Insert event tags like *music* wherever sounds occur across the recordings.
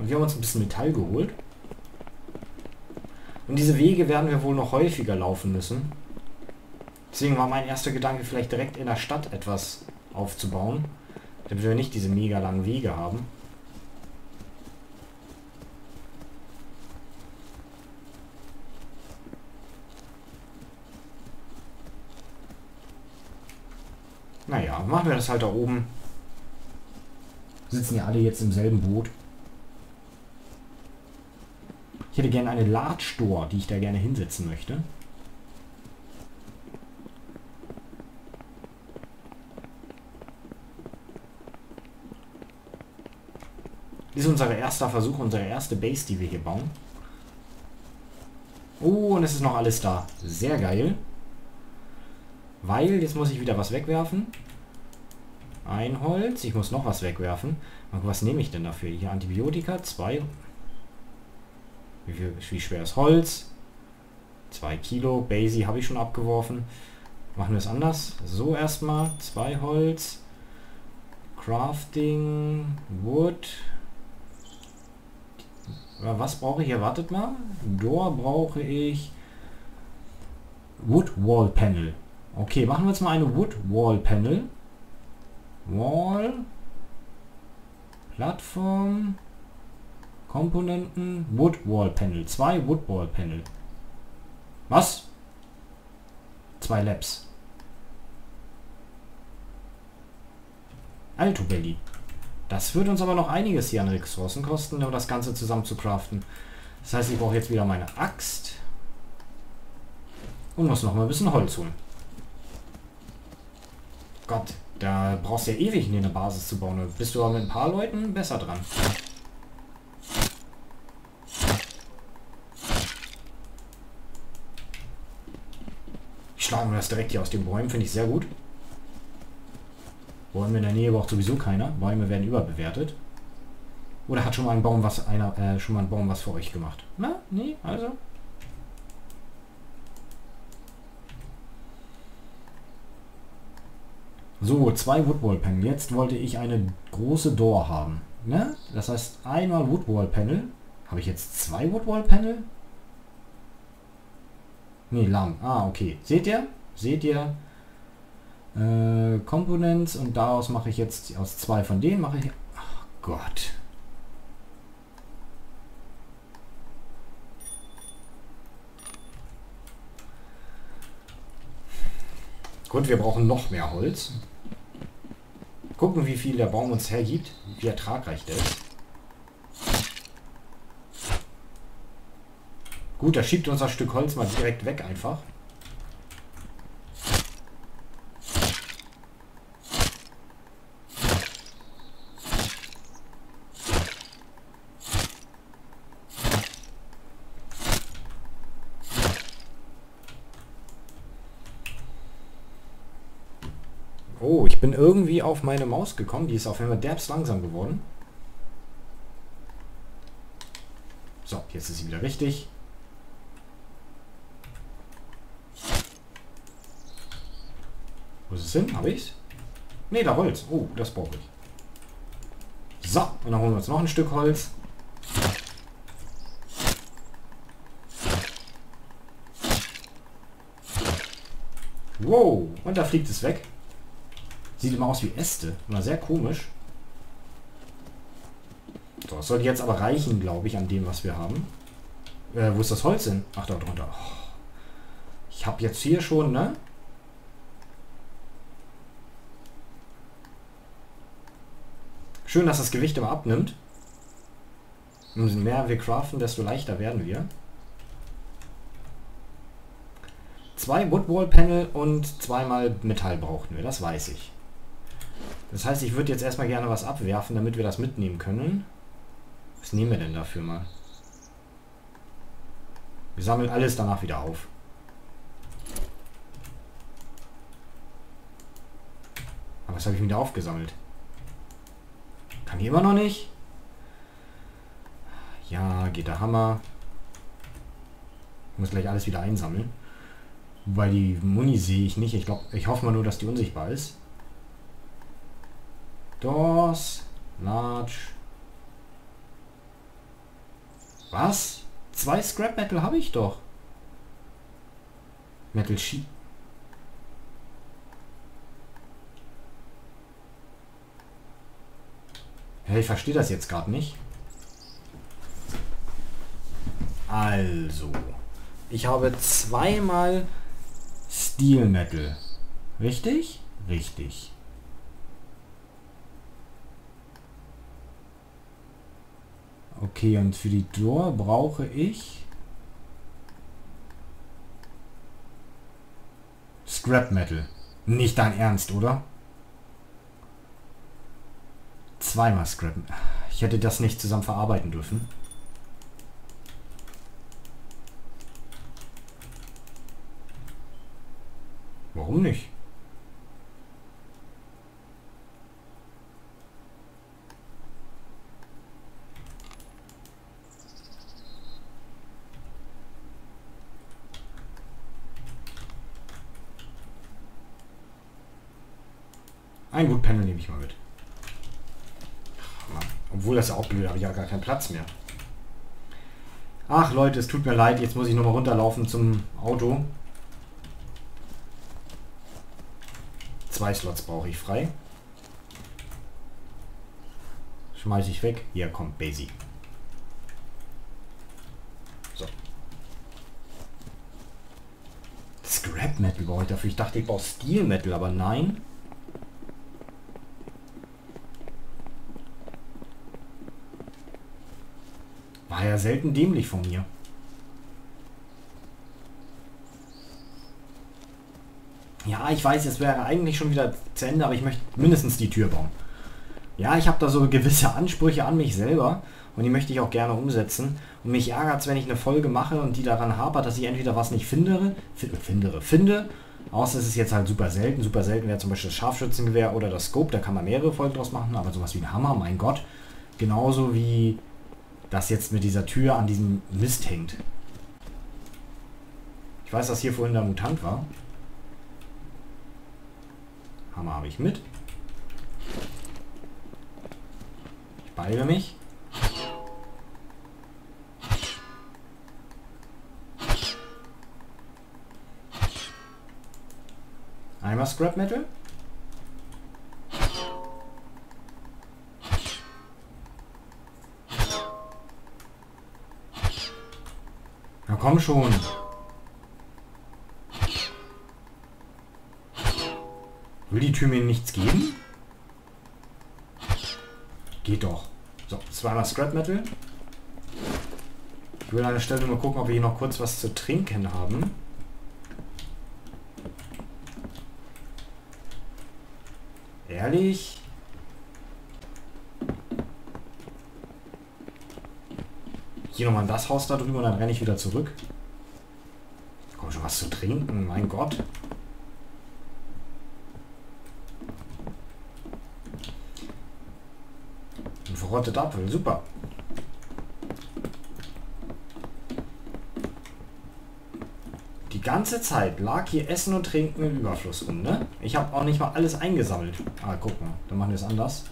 Und wir haben uns ein bisschen Metall geholt. Und diese Wege werden wir wohl noch häufiger laufen müssen. Deswegen war mein erster Gedanke, vielleicht direkt in der Stadt etwas aufzubauen. Damit wir nicht diese mega langen Wege haben. Naja, machen wir das halt da oben. Sitzen ja alle jetzt im selben Boot. Ich hätte gerne eine Large Store, die ich da gerne hinsetzen möchte. Das ist unser erster Versuch, unsere erste Base, die wir hier bauen. Oh, und es ist noch alles da. Sehr geil. Weil, jetzt muss ich wieder was wegwerfen. Ein Holz. Ich muss noch was wegwerfen. Was nehme ich denn dafür? Hier Antibiotika. Zwei. Wie, viel, wie schwer ist Holz? Zwei Kilo. Basie habe ich schon abgeworfen. Machen wir es anders. So erstmal. Zwei Holz. Crafting. Wood. Was brauche ich? Hier, wartet mal. Door brauche ich. Wood Wall Panel. Okay, machen wir jetzt mal eine Wood Wall Panel. Wall. Plattform. Komponenten. Wood Wall Panel. Zwei Wood Wall Panel. Was? Zwei Labs. Alto Belly. Das wird uns aber noch einiges hier an Ressourcen kosten, um das Ganze zusammen zu craften. Das heißt, ich brauche jetzt wieder meine Axt. Und muss noch mal ein bisschen Holz holen. Gott, da brauchst du ja ewig, eine Basis zu bauen. Bist du aber mit ein paar Leuten besser dran. Mir das direkt hier aus den Bäumen, finde ich sehr gut. Bäume in der Nähe braucht sowieso keiner. Bäume werden überbewertet. Oder hat schon mal ein Baum was einer äh, schon mal ein Baum was für euch gemacht? Na, nee, also. So, zwei Woodwall Panel. Jetzt wollte ich eine große Door haben. Ne? Das heißt einmal Woodwall Panel. Habe ich jetzt zwei Woodwall Panel? Nee, lang. Ah, okay. Seht ihr? Seht ihr? Äh, Components und daraus mache ich jetzt aus zwei von denen mache ich. Ach Gott. Gut, wir brauchen noch mehr Holz. Gucken, wie viel der Baum uns hergibt, wie ertragreich der ist. Gut, da schiebt unser Stück Holz mal direkt weg einfach. Oh, ich bin irgendwie auf meine Maus gekommen. Die ist auf einmal derbs langsam geworden. So, jetzt ist sie wieder richtig. Wo ist es hin? Habe ich's? Ne, da Holz. Oh, das brauche ich. So, und dann holen wir uns noch ein Stück Holz. Wow, und da fliegt es weg. Sieht immer aus wie Äste. Immer sehr komisch. So, das sollte jetzt aber reichen, glaube ich, an dem, was wir haben. Äh, wo ist das Holz hin? Ach, da drunter. Oh. Ich habe jetzt hier schon, ne? Schön, dass das Gewicht immer abnimmt. Umso mehr wir craften, desto leichter werden wir. Zwei Woodwall Panel und zweimal Metall brauchten wir, das weiß ich. Das heißt, ich würde jetzt erstmal gerne was abwerfen, damit wir das mitnehmen können. Was nehmen wir denn dafür mal? Wir sammeln alles danach wieder auf. Aber was habe ich wieder aufgesammelt? Kann hier immer noch nicht? Ja, geht der Hammer. Ich muss gleich alles wieder einsammeln. Weil die Muni sehe ich nicht. Ich glaube, ich hoffe mal nur, dass die unsichtbar ist. Doors, Large. Was? Zwei Scrap Metal habe ich doch. Metal Sheet. Hey, ich verstehe das jetzt gerade nicht. Also, ich habe zweimal Steel Metal. Richtig? Richtig. Okay, und für die Door brauche ich Scrap Metal. Nicht dein Ernst, oder? Zweimal Scrap. Ich hätte das nicht zusammen verarbeiten dürfen. Warum nicht? Ein Woodpanel nehme ich mal mit. Blöd, habe ich ja gar keinen Platz mehr. Ach Leute, es tut mir leid, jetzt muss ich nochmal runterlaufen zum Auto. Zwei Slots brauche ich frei. Schmeiße ich weg. Hier kommt Basie. So. Scrap Metal brauche ich dafür. Ich dachte, ich brauche Steel Metal, aber nein. Selten dämlich von mir. Ja, ich weiß, es wäre eigentlich schon wieder zu Ende, aber ich möchte mindestens die Tür bauen. Ja, ich habe da so gewisse Ansprüche an mich selber und die möchte ich auch gerne umsetzen. Und mich ärgert es, wenn ich eine Folge mache und die daran hapert, dass ich entweder was nicht findere, findere, finde, außer es ist jetzt halt super selten. Super selten wäre zum Beispiel das Scharfschützengewehr oder das Scope, da kann man mehrere Folgen draus machen, aber sowas wie ein Hammer, mein Gott. Genauso wie das jetzt mit dieser Tür an diesem Mist hängt. Ich weiß, dass hier vorhin der Mutant war. Hammer habe ich mit. Ich beeile mich. Einmal Scrap Metal. Komm schon. Will die Tür mir nichts geben? Geht doch. So, zweimal Scrap Metal. Ich will an der Stelle mal gucken, ob wir hier noch kurz was zu trinken haben. Ehrlich? Hier nochmal in das Haus da drüber und dann renne ich wieder zurück. Komm schon was zu trinken, mein Gott. Ein verrottet Apfel, super. Die ganze Zeit lag hier Essen und Trinken im Überfluss rum, ne? Ich habe auch nicht mal alles eingesammelt. Ah, guck mal, dann machen wir es anders.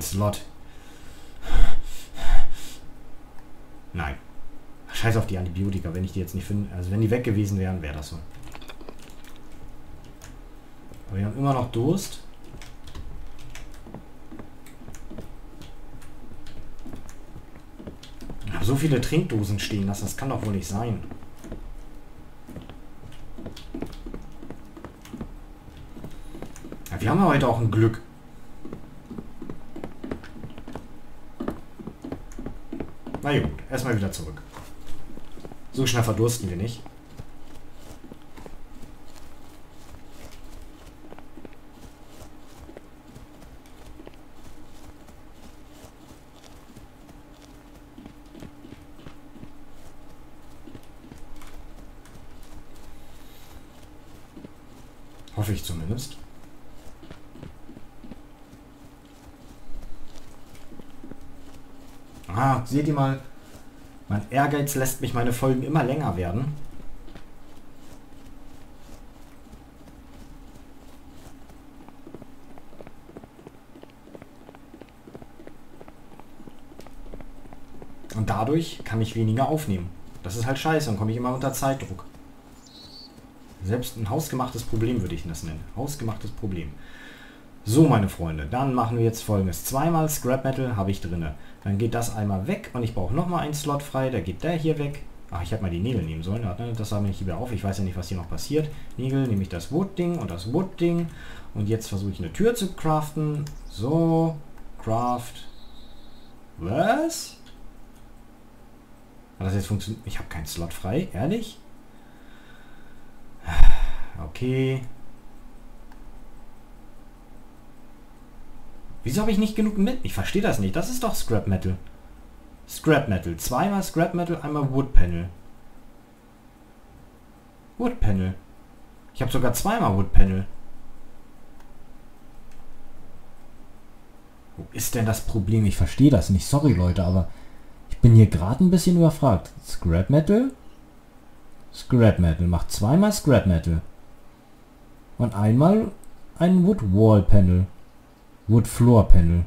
Kein Slot. Nein. Scheiß auf die Antibiotika, wenn ich die jetzt nicht finde. Also wenn die weg gewesen wären, wäre das so. Aber wir haben immer noch Durst. so viele Trinkdosen stehen lassen, das kann doch wohl nicht sein. Wir haben heute auch ein Glück. Na gut, erstmal wieder zurück. So schnell verdursten wir nicht. Ah, seht ihr mal, mein Ehrgeiz lässt mich meine Folgen immer länger werden. Und dadurch kann ich weniger aufnehmen. Das ist halt scheiße, dann komme ich immer unter Zeitdruck. Selbst ein hausgemachtes Problem würde ich das nennen. Hausgemachtes Problem. So, meine Freunde, dann machen wir jetzt folgendes. Zweimal Scrap Metal habe ich drinne. Dann geht das einmal weg und ich brauche nochmal einen Slot frei. Da geht der hier weg. Ach, ich hätte mal die Nägel nehmen sollen. Das mir nicht wieder auf. Ich weiß ja nicht, was hier noch passiert. Nägel nehme ich das Wood-Ding und das Wood-Ding. Und jetzt versuche ich eine Tür zu craften. So, craft. Was? Hat das jetzt funktioniert? Ich habe keinen Slot frei, ehrlich? *sighs* Okay. Wieso habe ich nicht genug mit? Ich verstehe das nicht. Das ist doch Scrap Metal. Scrap Metal. Zweimal Scrap Metal, einmal Wood Panel. Wood Panel. Ich habe sogar zweimal Wood Panel. Wo ist denn das Problem? Ich verstehe das nicht. Sorry, Leute, aber ich bin hier gerade ein bisschen überfragt. Scrap Metal? Scrap Metal. Macht zweimal Scrap Metal. Und einmal ein Wood Wall Panel. Wood Floor Panel.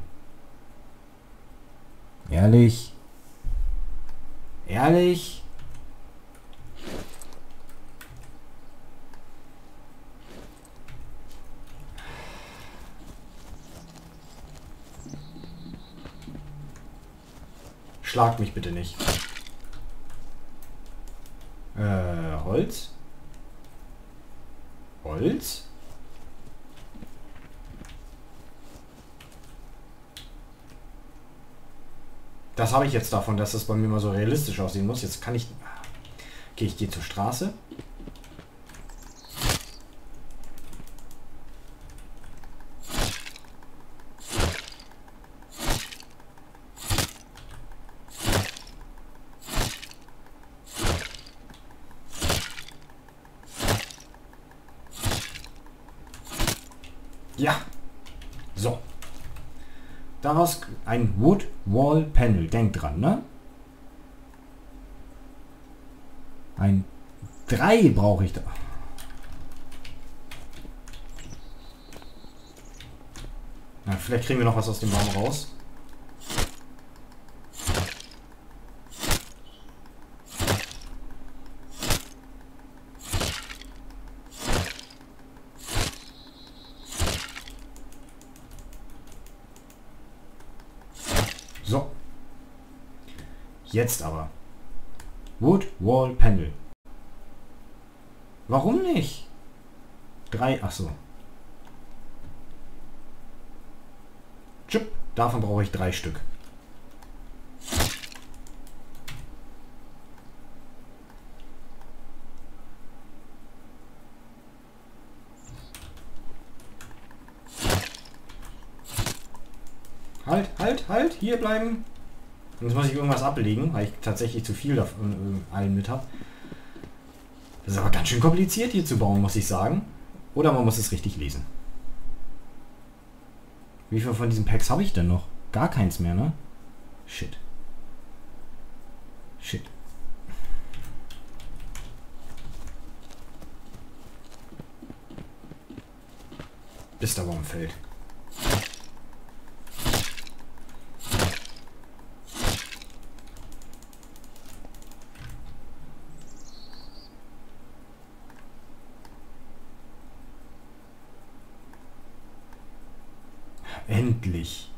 Ehrlich? Ehrlich? Schlagt mich bitte nicht. Äh, Holz? Holz? Das habe ich jetzt davon, dass das bei mir mal so realistisch aussehen muss. Jetzt kann ich... Okay, ich gehe zur Straße. Ja. So. Daraus ein Wood Wall Panel. Denkt dran, ne? Ein 3 brauche ich da. Na, vielleicht kriegen wir noch was aus dem Baum raus. Jetzt aber. Wood Wall Panel. Warum nicht? Drei, ach so. Chip, davon brauche ich drei Stück. Halt, halt, halt, hier bleiben. Jetzt muss ich irgendwas ablegen, weil ich tatsächlich zu viel davon äh, allen mit habe. Das ist aber ganz schön kompliziert hier zu bauen, muss ich sagen. Oder man muss es richtig lesen. Wie viele von diesen Packs habe ich denn noch? Gar keins mehr, ne? Shit. Shit. Bis der Baum fällt. Endlich.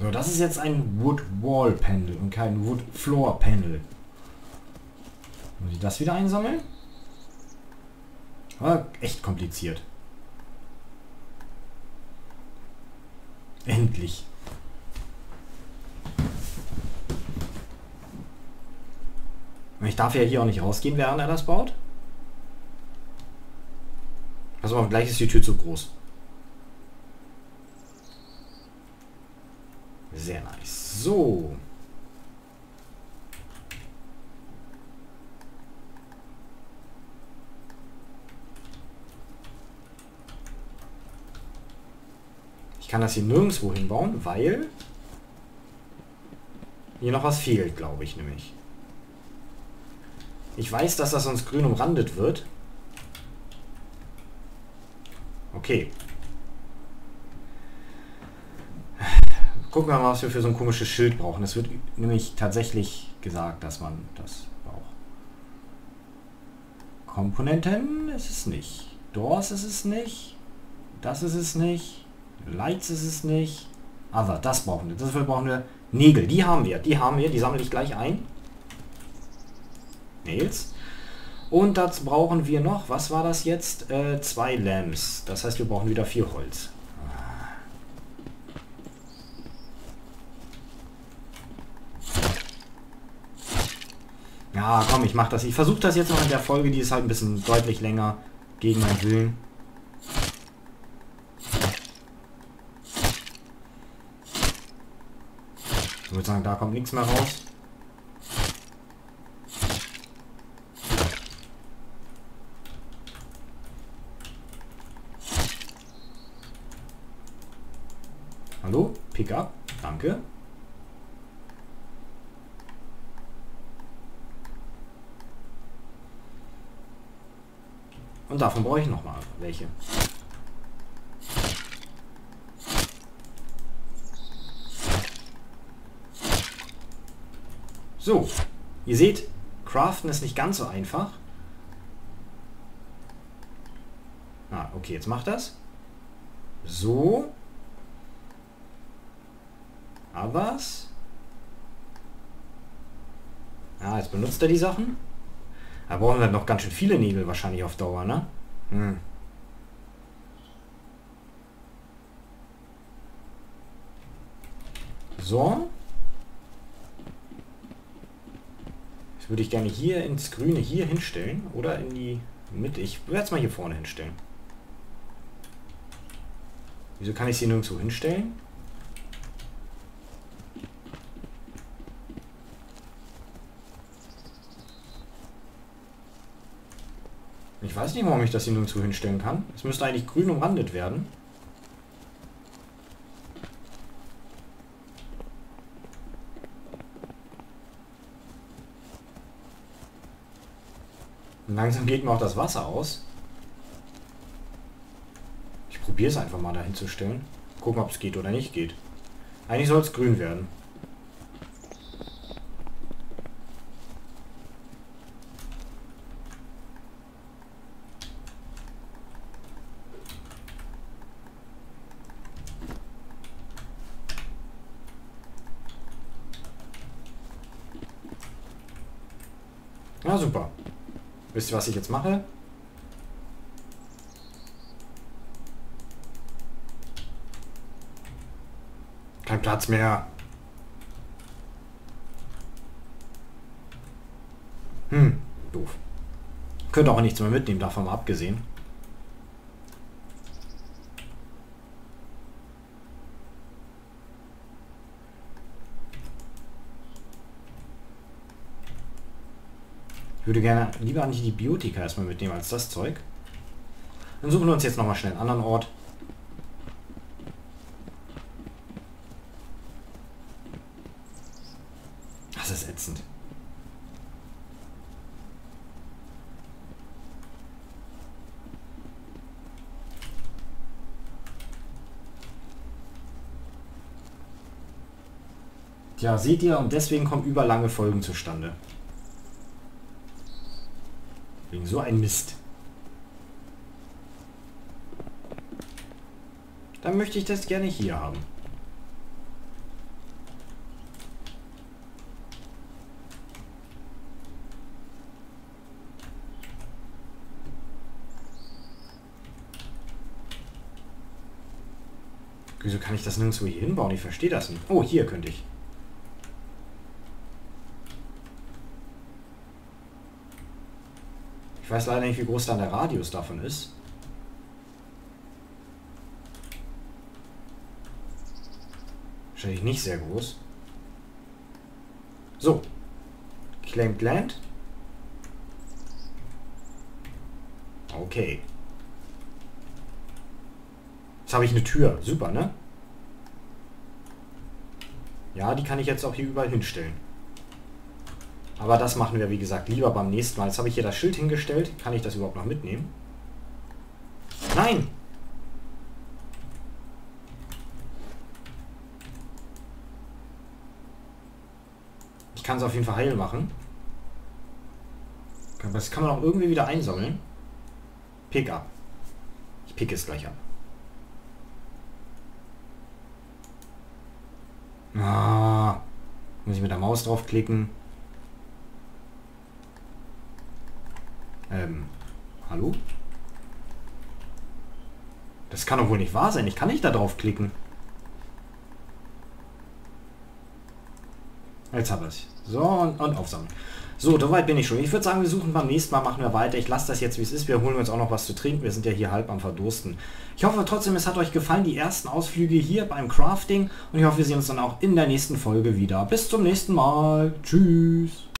So, das ist jetzt ein Wood Wall Panel und kein Wood Floor Panel. Muss ich das wieder einsammeln? War echt kompliziert. Endlich. Ich darf ja hier auch nicht rausgehen, während er das baut. Also gleich ist die Tür zu groß. Sehr nice. So. Ich kann das hier nirgendwo hinbauen, weil hier noch was fehlt, glaube ich nämlich. Ich weiß, dass das sonst grün umrandet wird. Okay. Gucken wir mal, was wir für so ein komisches Schild brauchen. Es wird nämlich tatsächlich gesagt, dass man das braucht. Komponenten ist es nicht. Doors ist es nicht. Das ist es nicht. Lights ist es nicht. Aber das brauchen wir. Dafür brauchen wir Nägel. Die haben wir. Die haben wir. Die sammle ich gleich ein. Nails. Und dazu brauchen wir noch, was war das jetzt? Äh, zwei Lamps. Das heißt, wir brauchen wieder vier Holz. Ja, komm, ich mach das. Ich versuche das jetzt noch in der Folge, die ist halt ein bisschen deutlich länger gegen meinen Willen. Ich würde sagen, da kommt nichts mehr raus. Hallo? Pick up. Danke. Und davon brauche ich noch mal welche. So, ihr seht, Craften ist nicht ganz so einfach. Ah, okay, jetzt macht das. So. Aber Ah, jetzt benutzt er die Sachen. Da brauchen wir noch ganz schön viele Nägel wahrscheinlich auf Dauer, ne? Hm. So. Das würde ich gerne hier ins Grüne hier hinstellen. Oder in die Mitte. Ich werde es mal hier vorne hinstellen. Wieso kann ich sie nirgendwo hinstellen? Ich weiß nicht, warum ich das hier nirgendwo hinstellen kann. Es müsste eigentlich grün umrandet werden. Langsam geht mir auch das Wasser aus. Ich probiere es einfach mal dahin zu stellen. Gucken, ob es geht oder nicht geht. Eigentlich soll es grün werden. Na super. Wisst ihr, was ich jetzt mache? Kein Platz mehr. Hm, doof. Könnte auch nichts mehr mitnehmen, davon mal abgesehen. Ich würde gerne lieber Antibiotika erstmal mitnehmen als das Zeug. Dann suchen wir uns jetzt nochmal schnell einen anderen Ort. Das ist ätzend. Ja, seht ihr, und deswegen kommen überlange Folgen zustande. Wegen so ein Mist. Dann möchte ich das gerne hier haben. Wieso kann ich das nirgendwo hier hinbauen? Ich verstehe das nicht. Oh, hier könnte ich. Weiß leider nicht, wie groß dann der Radius davon ist. Wahrscheinlich nicht sehr groß. So. Claimed Land. Okay. Jetzt habe ich eine Tür. Super, ne? Ja, die kann ich jetzt auch hier überall hinstellen. Aber das machen wir, wie gesagt, lieber beim nächsten Mal. Jetzt habe ich hier das Schild hingestellt. Kann ich das überhaupt noch mitnehmen? Nein! kann es auf jeden Fall heil machen. Das kann man auch irgendwie wieder einsammeln. Pick up. Ich pick es gleich ab. Ah, muss ich mit der Maus draufklicken. Ähm, hallo? Das kann doch wohl nicht wahr sein. Ich kann nicht da draufklicken. Jetzt habe ich So, und, und aufsammeln. So, weit bin ich schon. Ich würde sagen, wir suchen beim nächsten Mal, machen wir weiter. Ich lasse das jetzt, wie es ist. Wir holen uns auch noch was zu trinken. Wir sind ja hier halb am Verdursten. Ich hoffe trotzdem, es hat euch gefallen, die ersten Ausflüge hier beim Crafting. Und ich hoffe, wir sehen uns dann auch in der nächsten Folge wieder. Bis zum nächsten Mal. Tschüss.